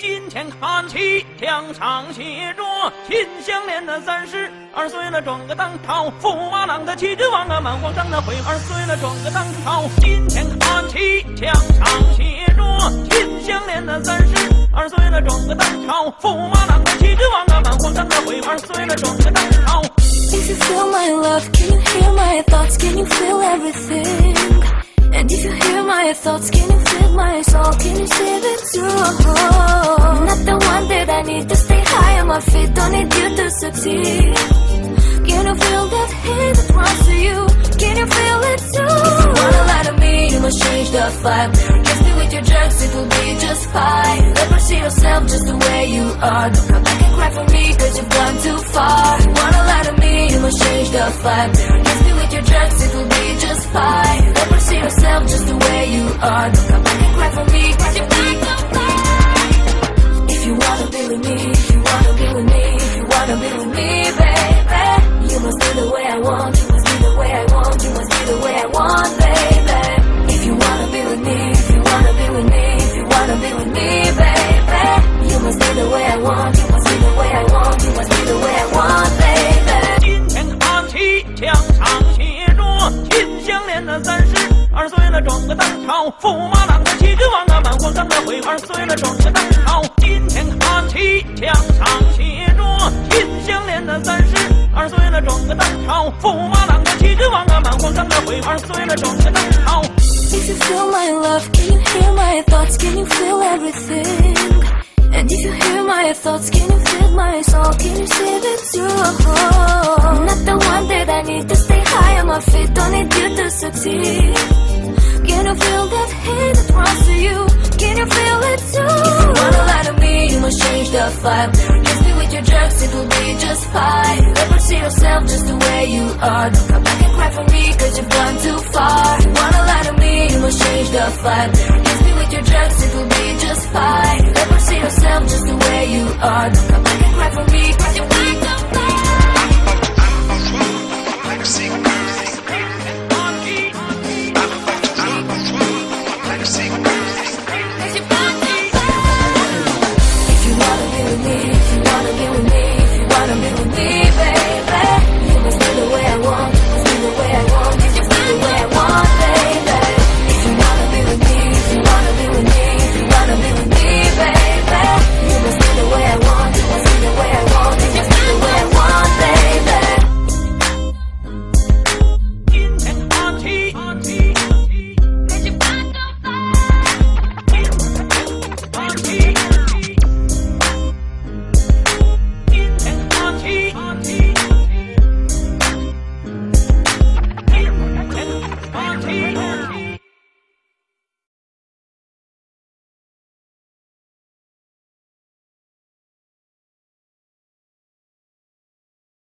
今天看齐，将场卸桌，秦香莲那三十二岁了，撞个当朝；驸马郎的七君王，啊，满皇上的桂二岁了，撞个当朝。今天看齐，将场卸桌，金香莲那三十二岁了，撞个当朝；驸马郎的七君王，啊，满皇上的桂二岁了，撞个当朝。my soul, can you save it too? not the one that I need to stay high on my feet, don't need you to succeed. Can you feel that hate that runs through you? Can you feel it too? If you wanna lie to me, you must change the vibe. Kiss me with your drugs, it will be just fine. Never see yourself just the way you are. Don't come back and cry for me, cause you've gone too far. If you wanna lie to me, you must change the vibe. Kiss me with your drugs, it will be just fine. Never see yourself just the way you are. Don't come back 二岁了，装个灯泡；驸马郎的齐天王啊，满皇上的辉二岁了，装个灯泡。今天他七墙上七桌，金项链的三十。二岁了，装个灯泡；驸马郎的齐天王啊，满皇上的辉二岁了，装个灯泡。you feel that hate that runs to you? Can you feel it too? If you wanna lie to me, you must change the vibe Kiss me with your drugs, it will be just fine You ever see yourself just the way you are Don't come back and cry for me, cause you've gone too far If you wanna lie to me, you must change the vibe Kiss me with your drugs, it will be just fine You ever see yourself just the way you are